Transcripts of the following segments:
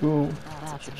Cool. Oh, that's a.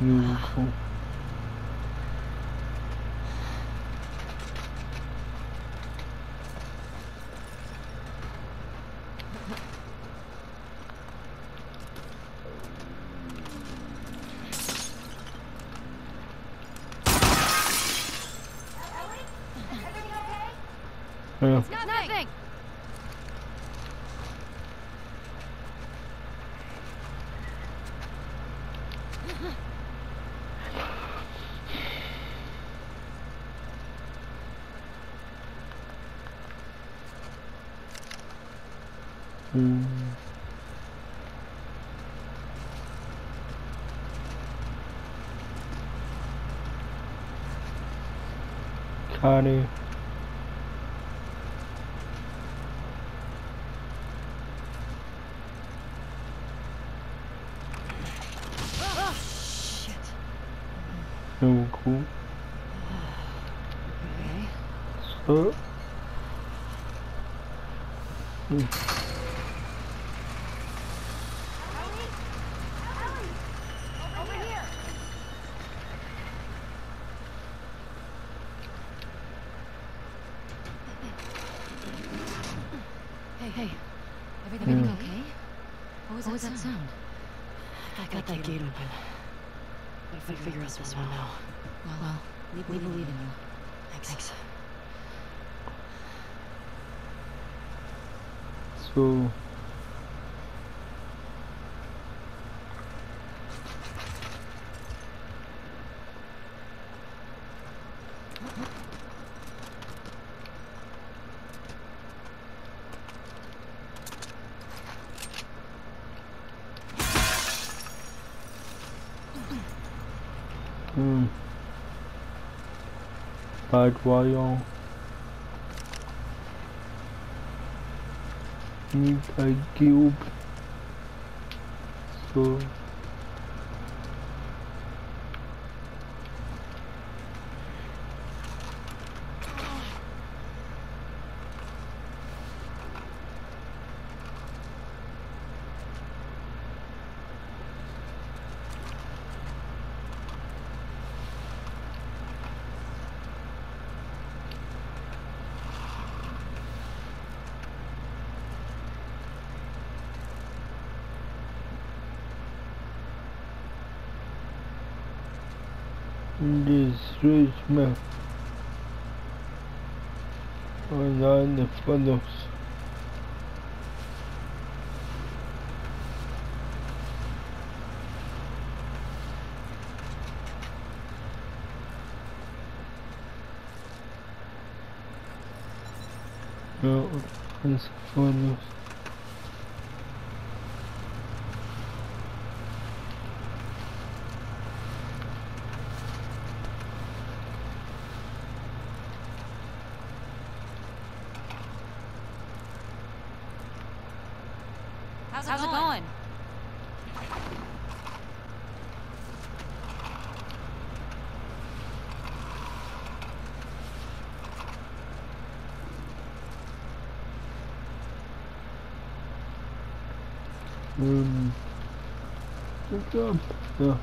Mm, Beautiful. Honey Bah voyons. Need a cube. So... cuando no, Um, good job. Yeah.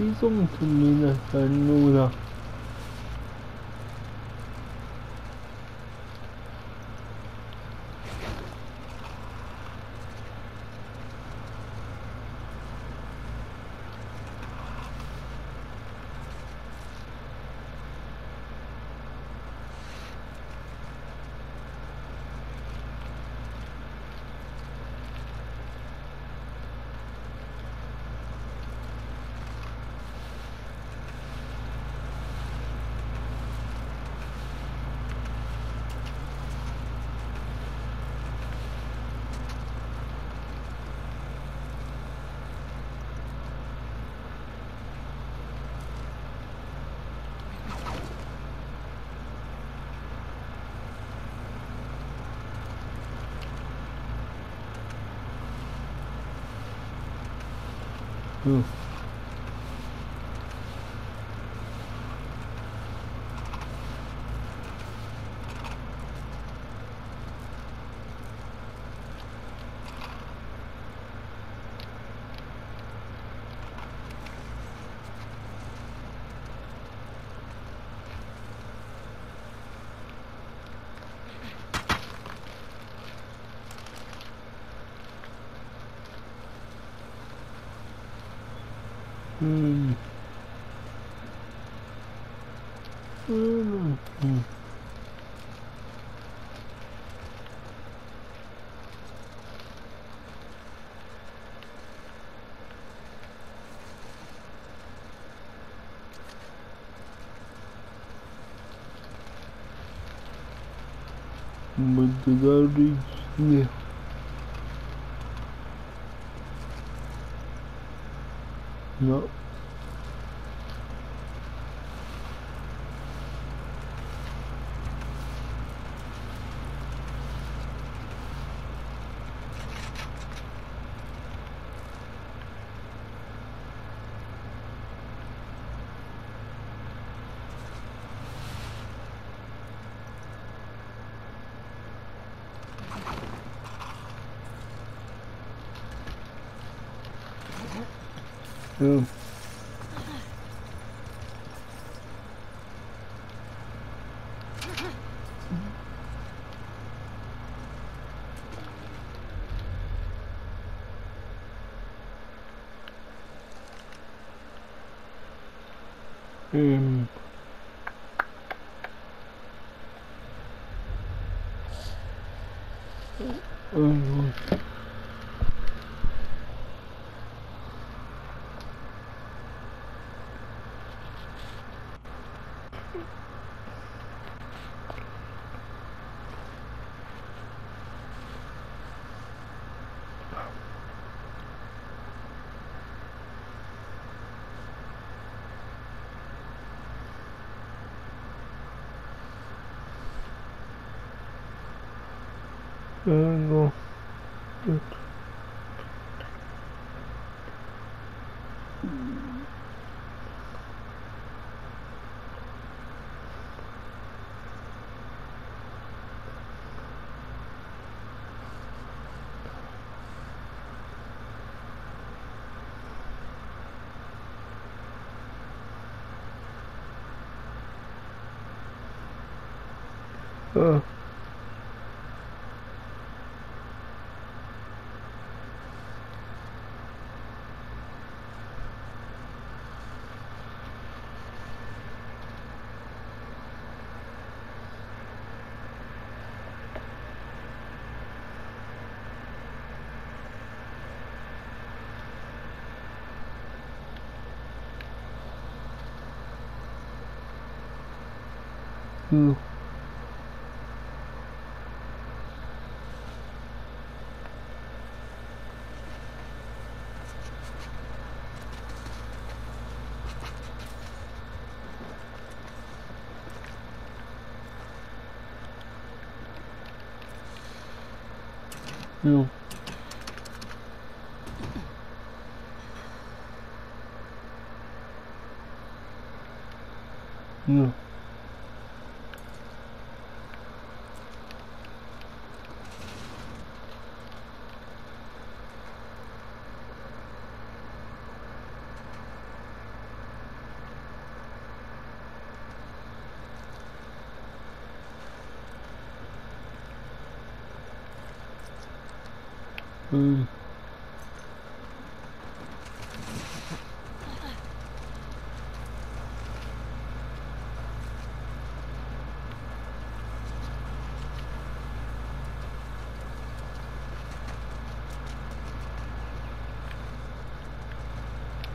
Season 2 minutes and Mm. Mm. Mm. Magdadari niya. No. Mm. Mm. Mm. Mm. No. No. Mm.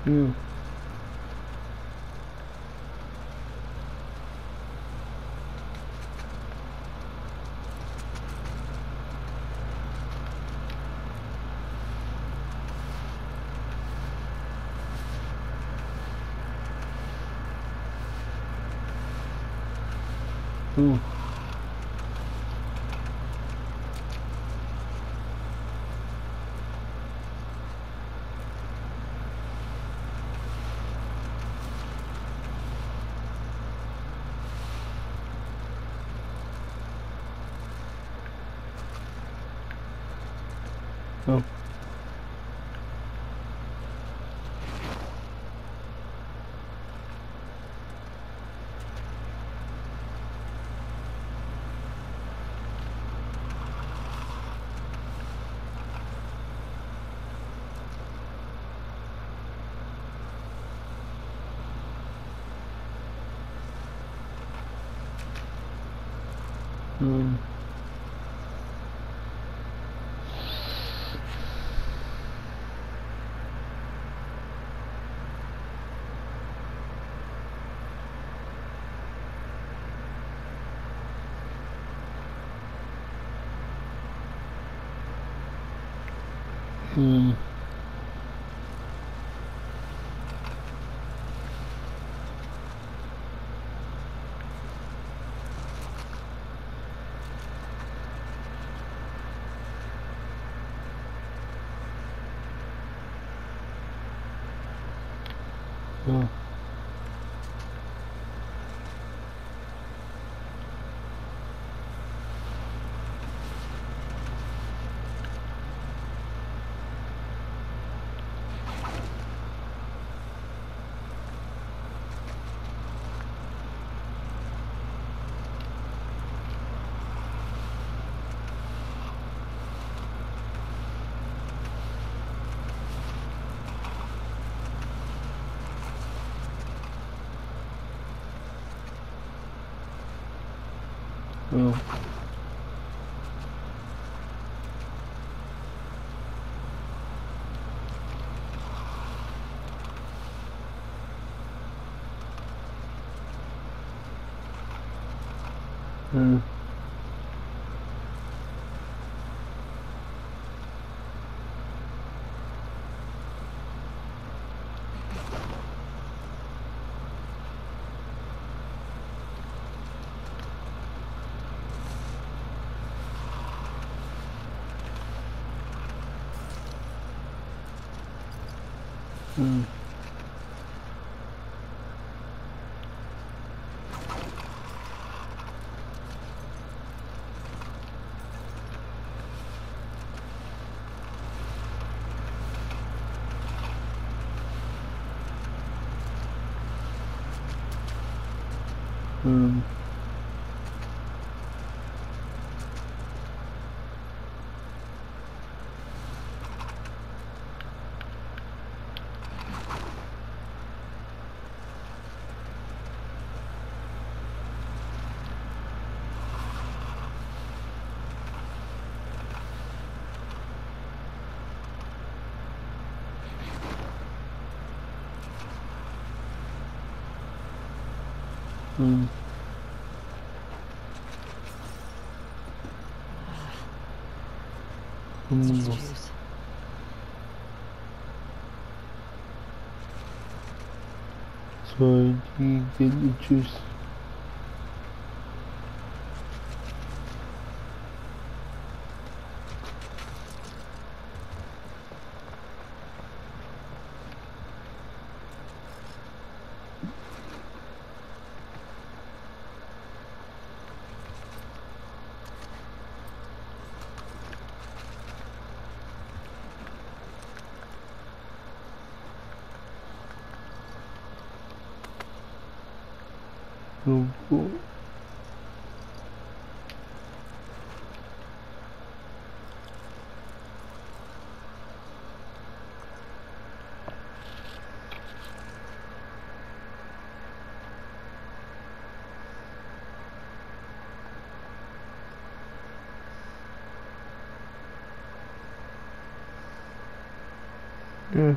Mm. Mm. Oh. Mm. Mm. Oh. Oh. Mm. Mm. Mm. Hmm. So, you get the juice? Yeah.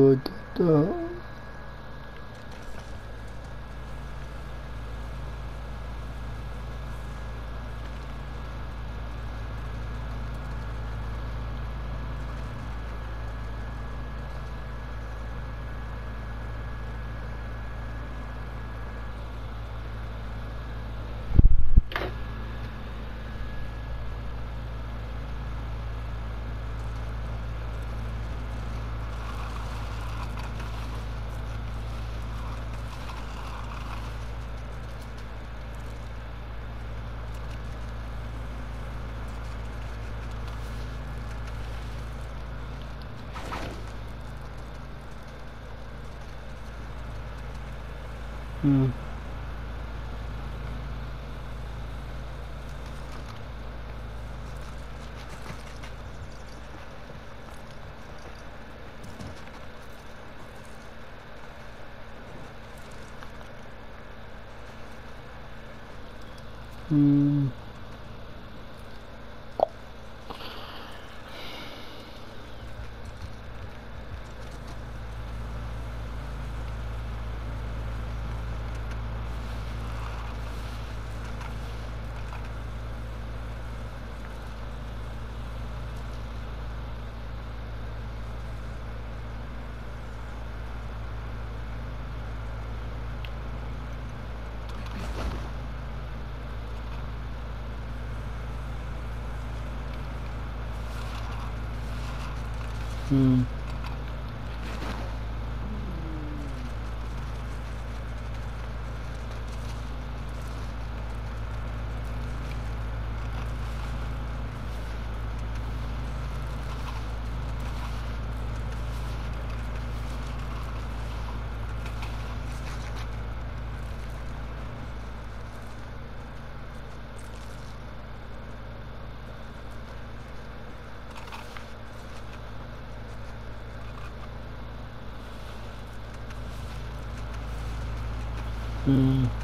good. Duh. Mm. Mm. Mm-hmm.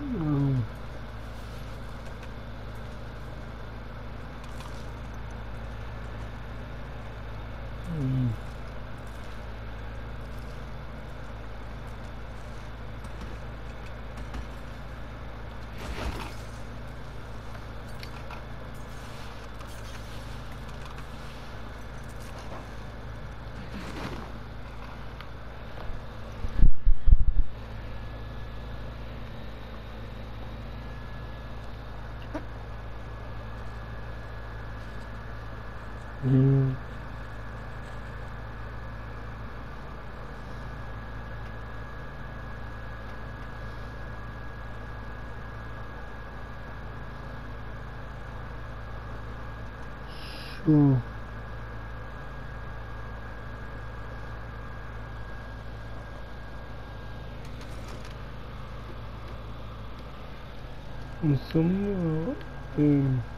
음. Mm. So. Insomnia. Ähm. Entschuldigung.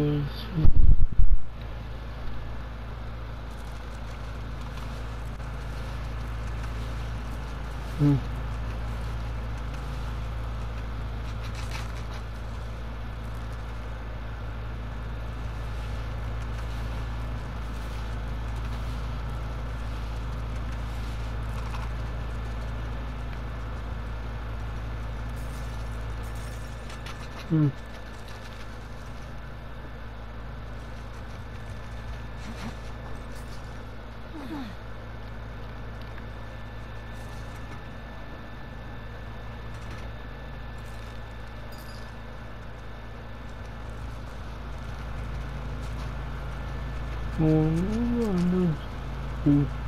Chelsea. Hmm. Oh, no.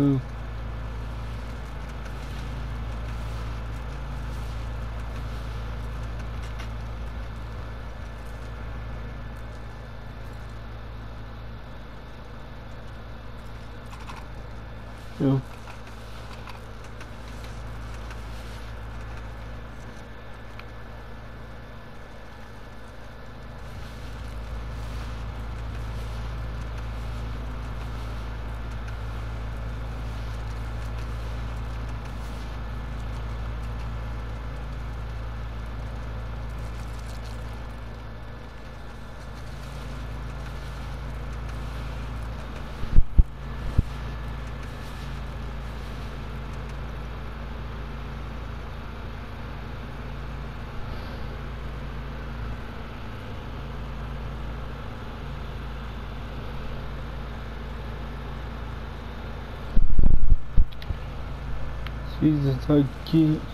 Hmm. Precisa aqui.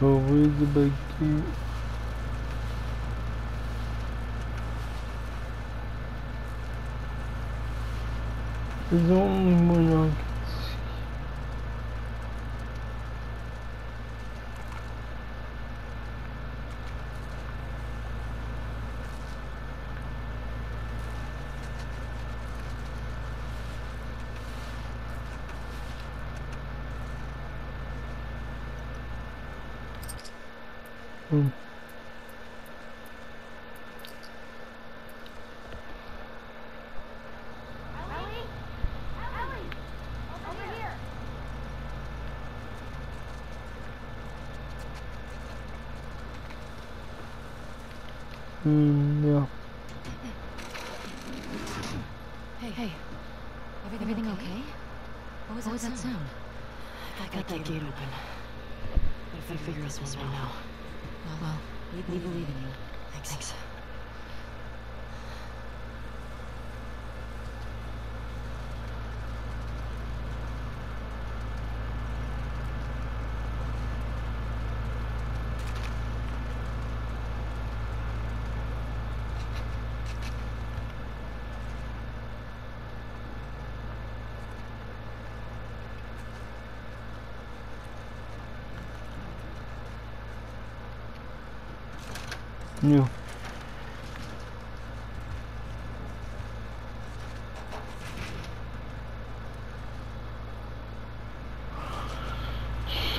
Eu o ir daqui. Fazer um melhor.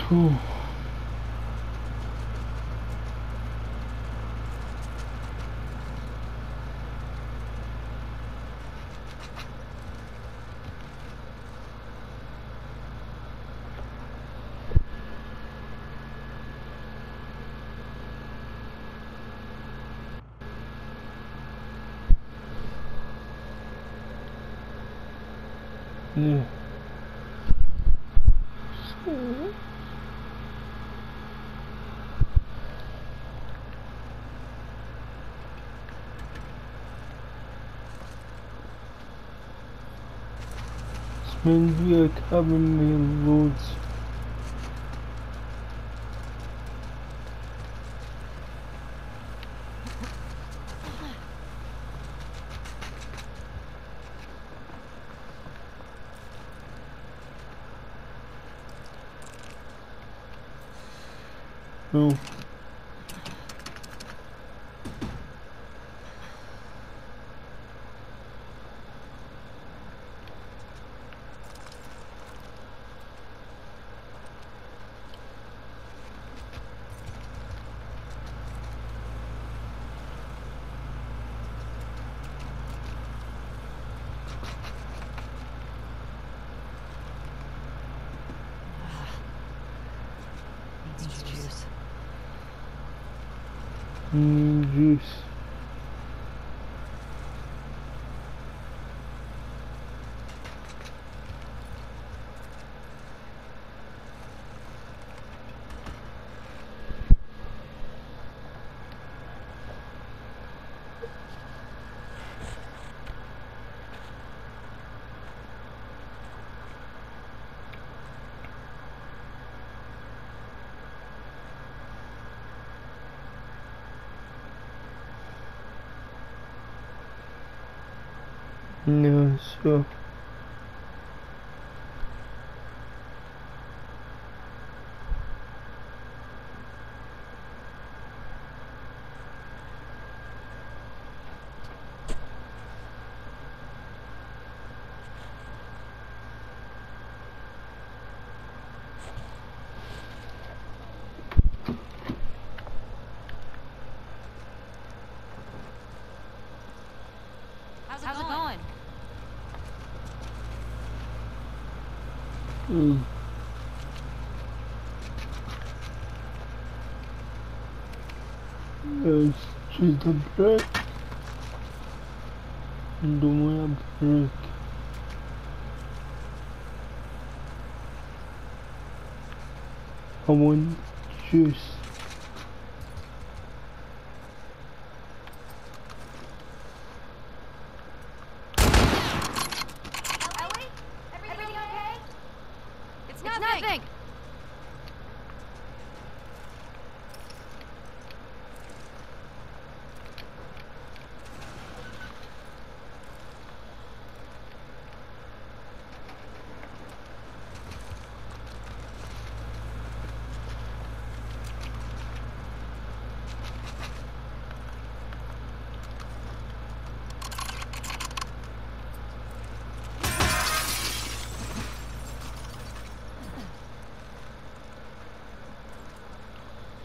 Whew. we are covering the roads. Oh. No, so. She's a brick. Do Думаю, brick. I want juice.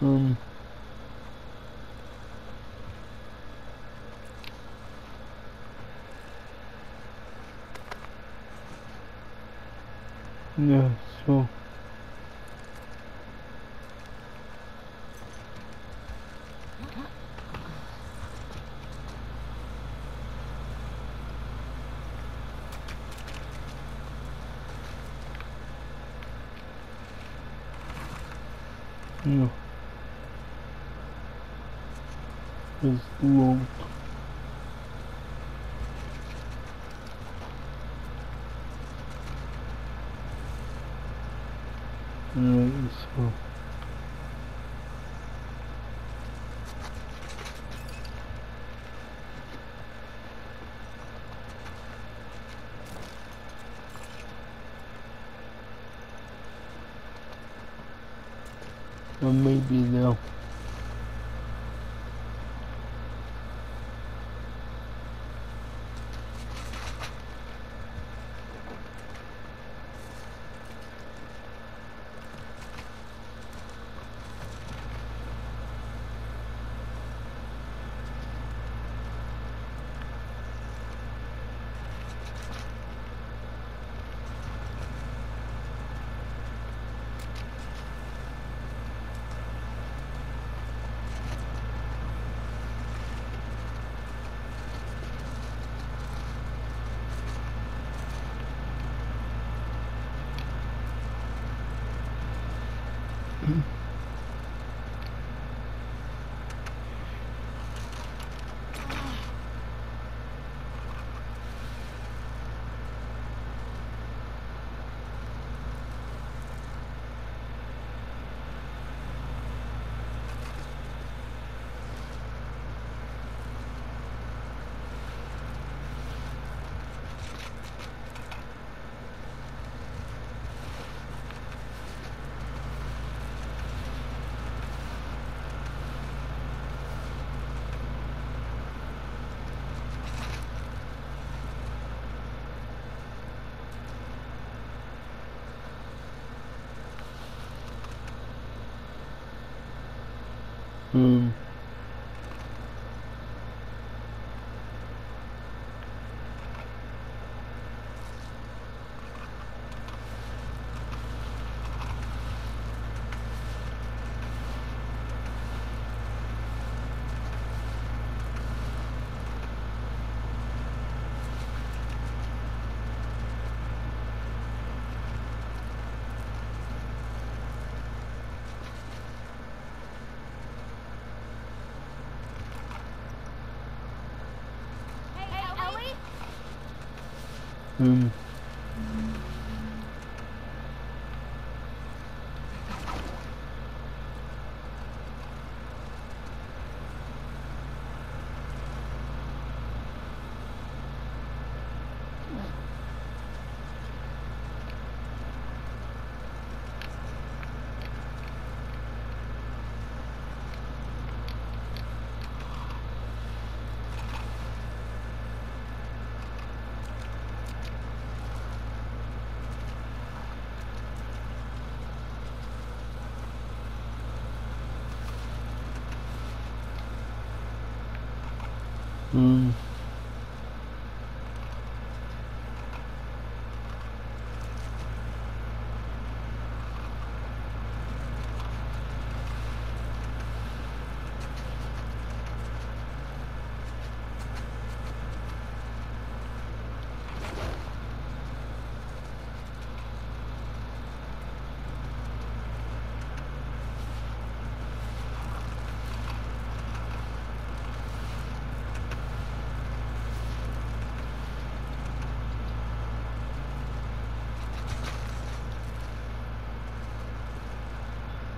Um. Yeah, so. No. It's low. Alright, so. Or maybe now. Um. Um. Um.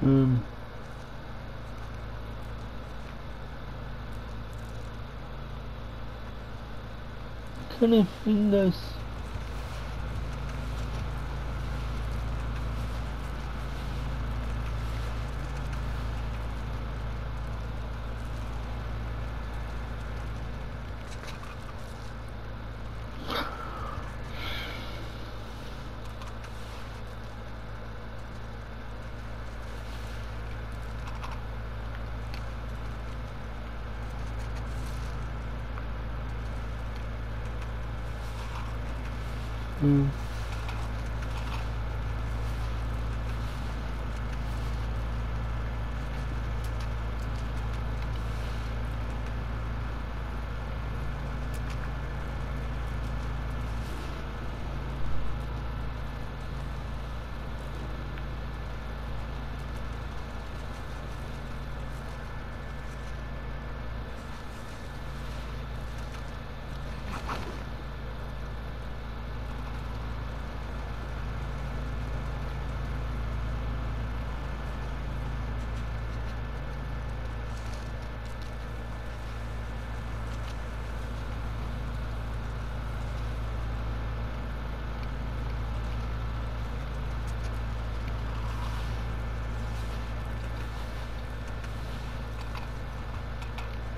Um. Can I find this?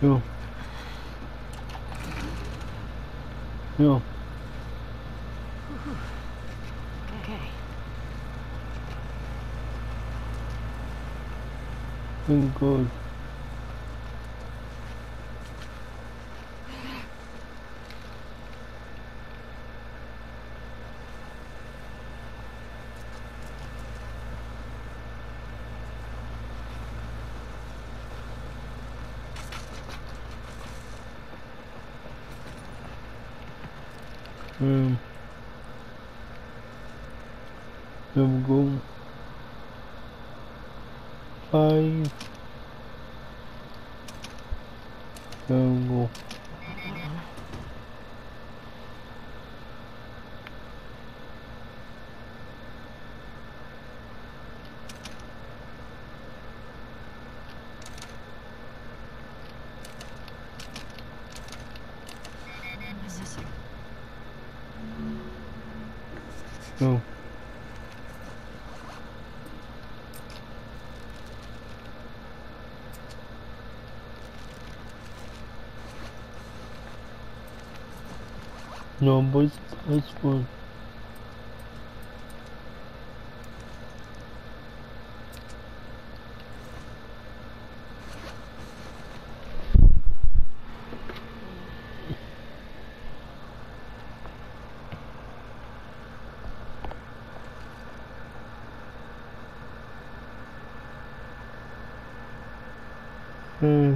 Yo. Yo. Okay. Thank God. Um, there we go. Five. There we go. What is this? No. No, but it's fine. Hmm.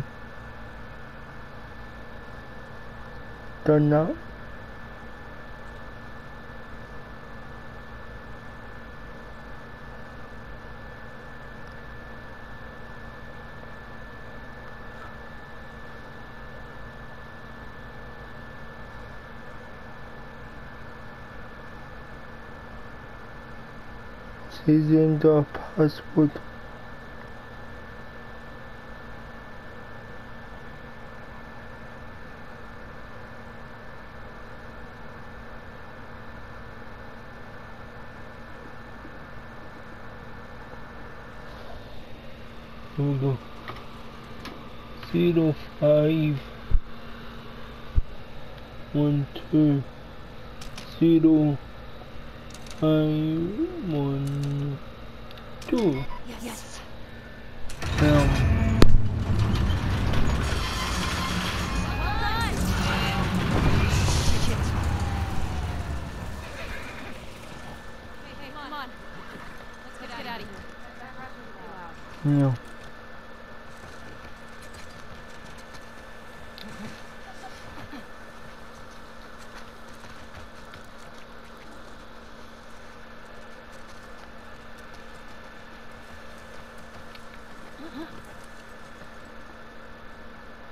Passport. Here we go. Zero five one two zero five one two. Yes. Um, Hey, hey, come on. Let's get, out of here.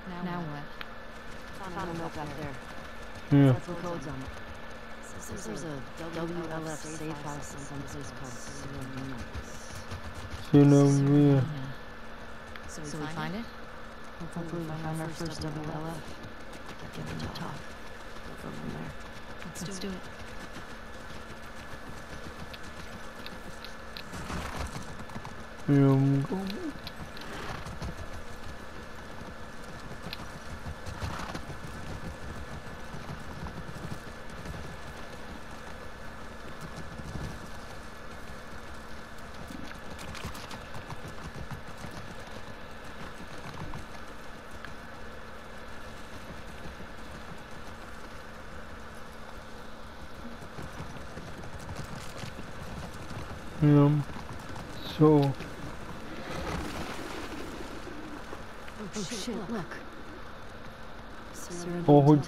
yeah. Now, what? Found a note back there. Yeah. Got some codes on it. Says there's a WLF safe house in some place called Silvermina. Silvia. So we, find, it? Hopefully we find our first WLF. Get them to talk. Go from there. Let's, do, it. Here we go. Um,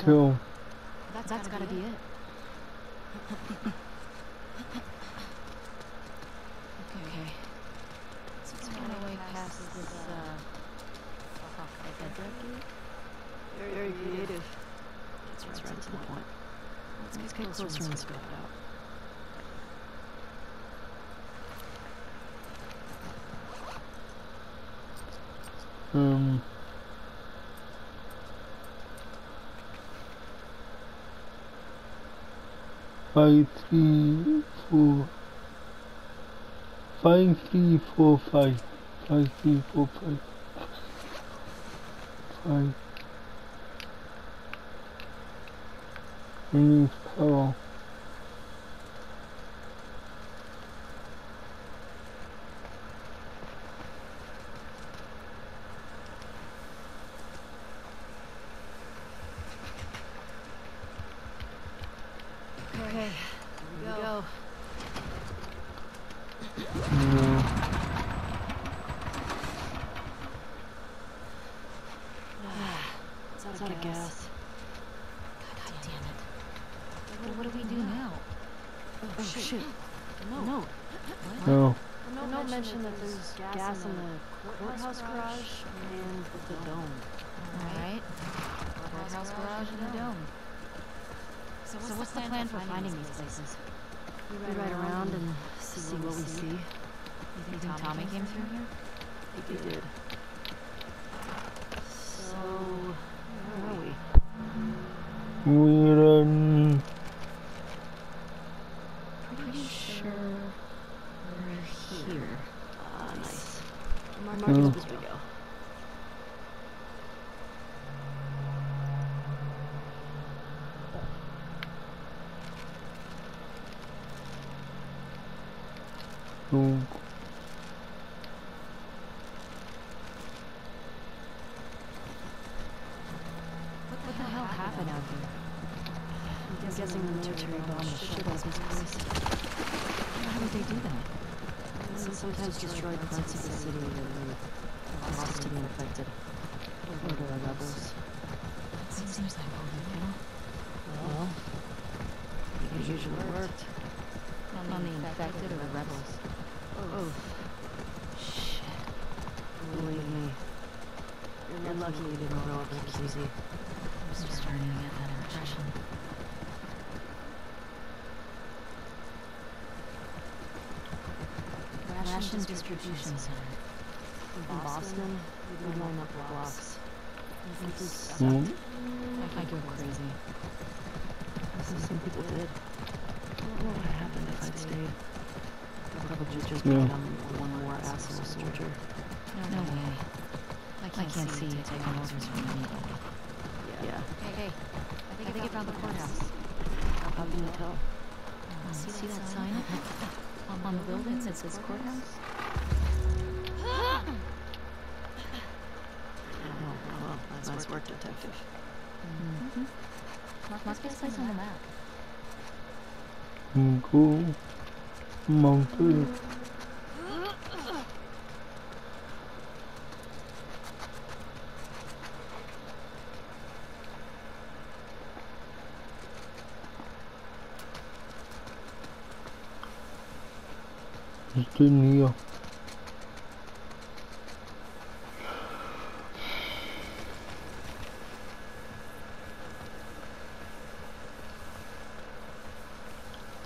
Serenity a hotel. That's, That's gotta be it. okay. So it's gonna way past this, uh... Fuck, I Very, very creative. Gets right, right to the point. Let's get closer and scope it out. Um, five, three, four, five, three, four, five, five, three, four, five, five. Remove power. Okay, here we go. No. It's out of gas. God damn it. What, what do we do now? Oh, shit. No. No. No. The note mentioned that there's gas the courthouse garage and the dome. Alright. Courthouse garage and the dome. So what's, the plan for finding these places? We ride around and see what we see. You think Tommy came through here? I think he did. So, where are we? We're um, Pretty sure we're here. Ah, nice. Mark Mm. as we go. no. What the hell happened out here? I'm guessing the military bombed the shit out of this place. How would they do that? Some sometimes destroy parts of the city that were lost to the infected. Or to the rebels. It seems like overkill. Well, it usually worked. On the infected or the rebels. Oh. Shit. Believe me. You're lucky you didn't grow up in QZ. I'm starting to get that impression. Ration Distribution Center. In Boston, we line up the blocks. No. Mm. I think you're crazy. Some people did. What would have happened if I'd stayed? I Probably just Yeah. become one more asshole soldier. No, no way. I can't, I can't see you taking orders from anybody. Yeah. Hey, hey. I think, I think I found the courthouse. How can you tell? see, see that sign on, on the building that says courthouse? Oh, well, nice work, detective. Mm-hmm. Mark, mark this place on the map. Go. Mountain. Just in here.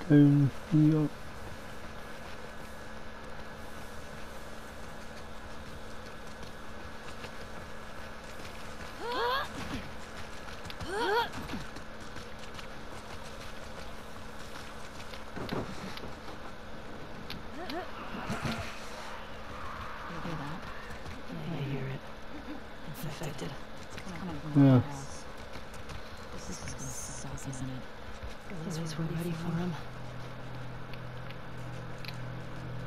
Down here. You hear that? Yeah, I hear it. It's infected. It's coming from Yeah. the house. This is gonna suck, isn't it? At least we're ready for him.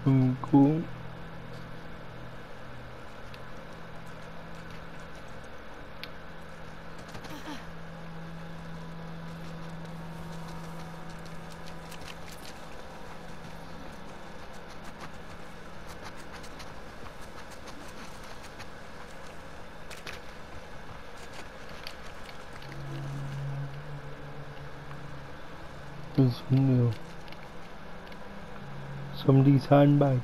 Go. 좋 Somebody's handbag.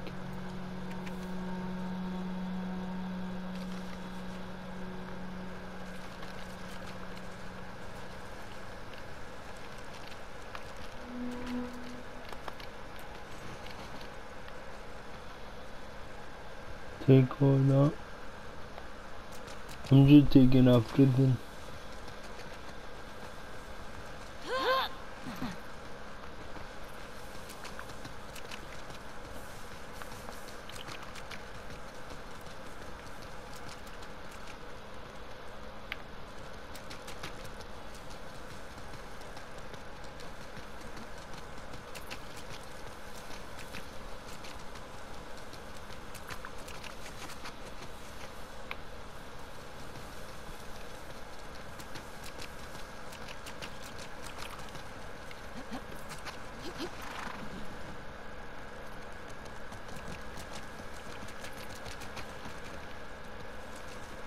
Take one out. I'm just taking after them.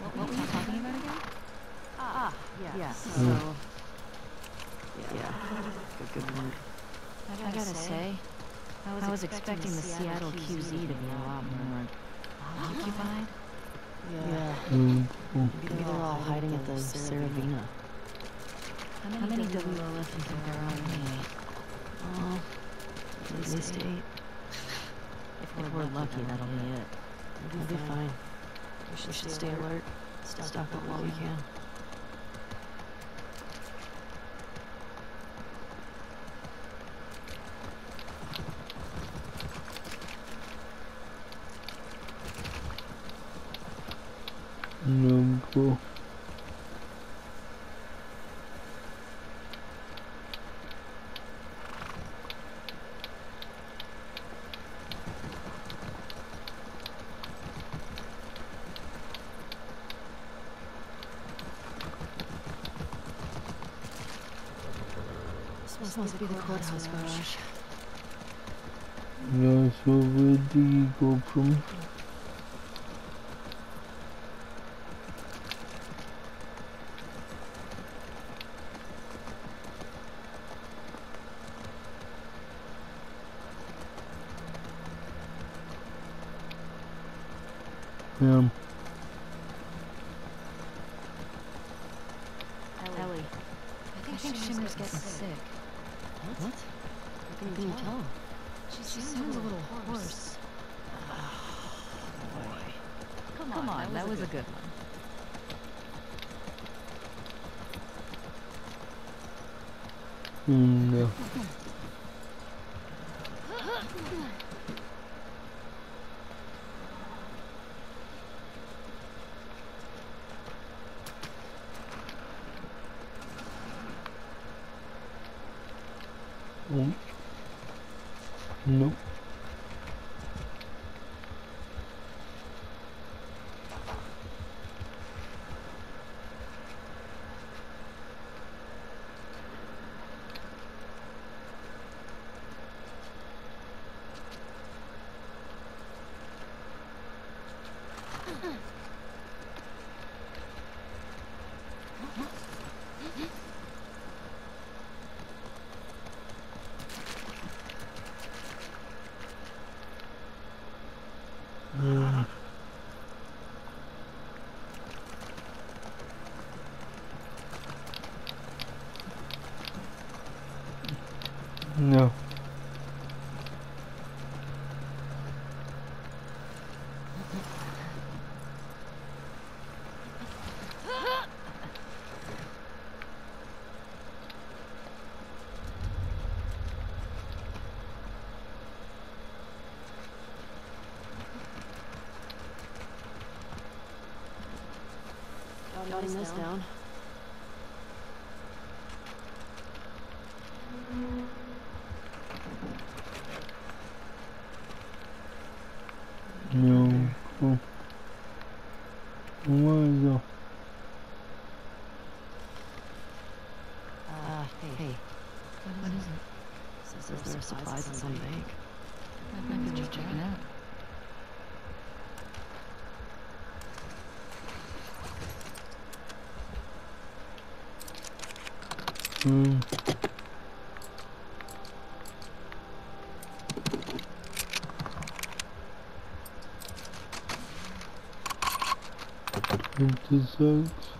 What, what were you talking about again? Ah, yeah. Yeah, so... Mm. Yeah, good, good work. I gotta, say, I was, expecting the Seattle QZ to be a lot more occupied. Yeah, Mm, mm. maybe they're all hiding at the Serevina. How many WLF do you think there are anyway? Oh, at least eight. If we're lucky, that'll be it. We'll be fine. We should stay alert. Stock up while we can. No. This must be the courthouse garage. Yeah, so where do you go from? Yeah. Ellie. I think, Shimmer's getting sick. What? What can you tell? She sounds a little hoarse. boy. Come on, that was a good one. Mm, no. Mm. No. Mm. No. Jotting this down. No. Cool. Why is Uh, hey. What is it? Says there supplies in some bank. Might Hmm. Intersect.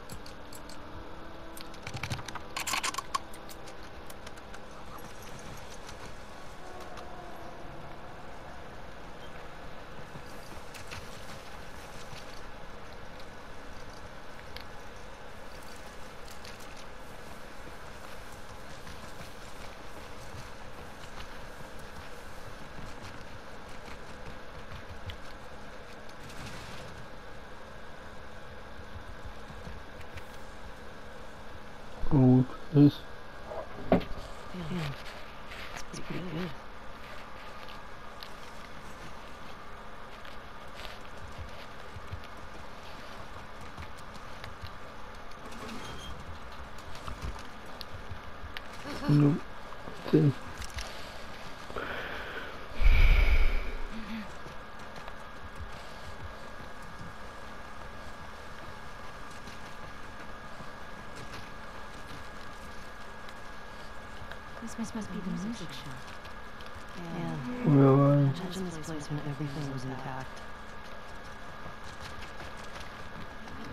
Imagine when everything was intact.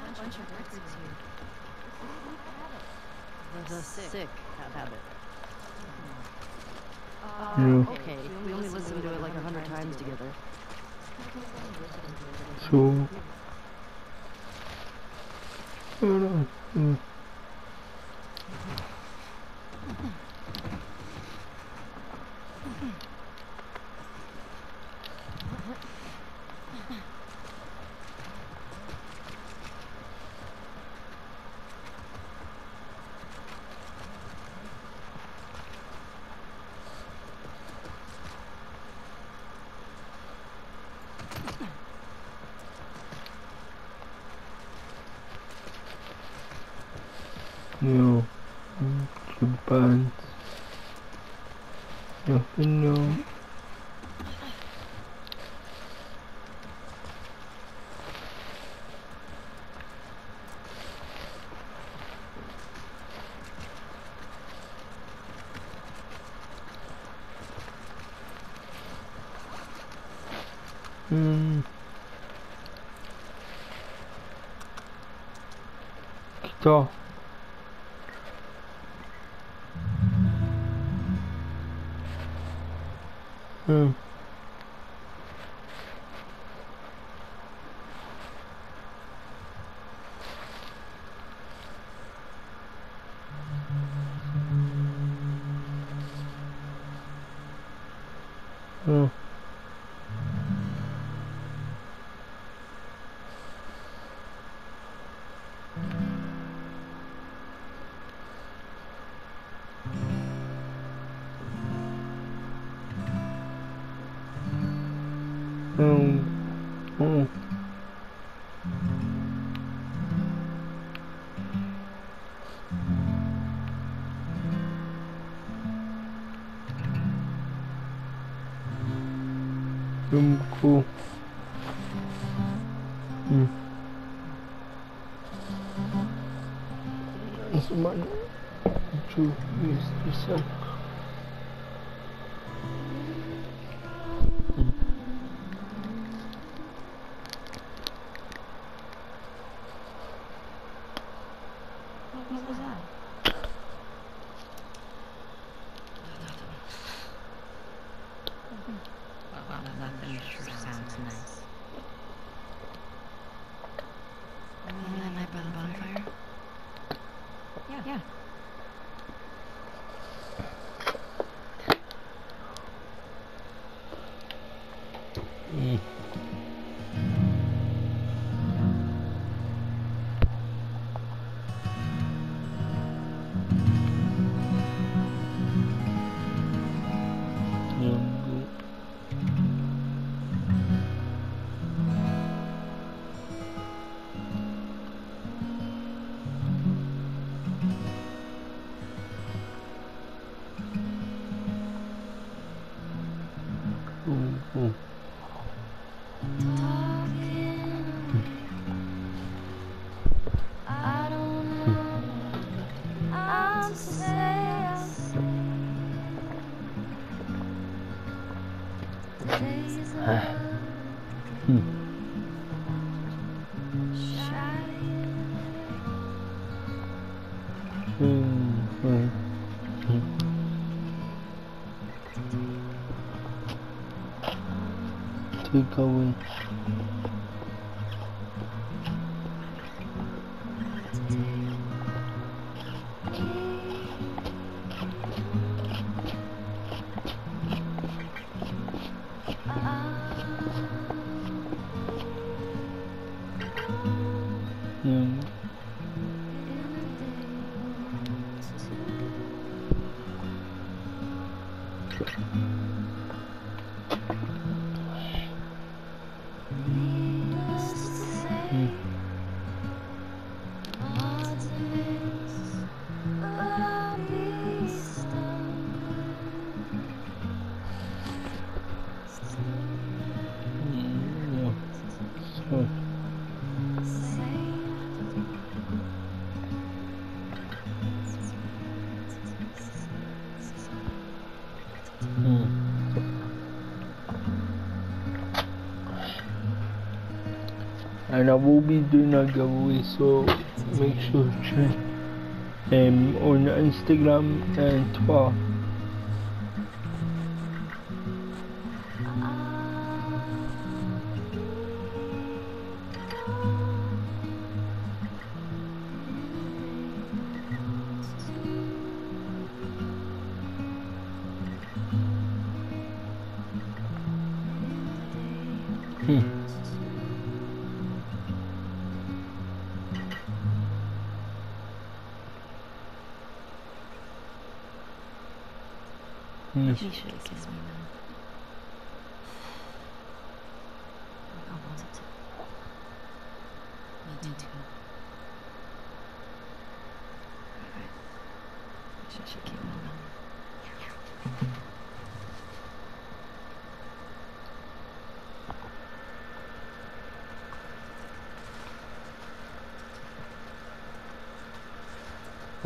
A bunch of records here. The, the sick have it. Ja, Okay, we only listened to it like a hundred times together. so. Oder? Hm. Ja, Ja, genau. Hm. Kto? Hmm. Hmm. Takeaway. Yeah. And I will be doing a giveaway, so make sure to check um, on Instagram and Twitter.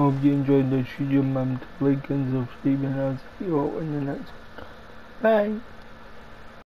Hope you enjoyed the video, mum. Like and subscribe, and I'll see you all in the next one. Bye.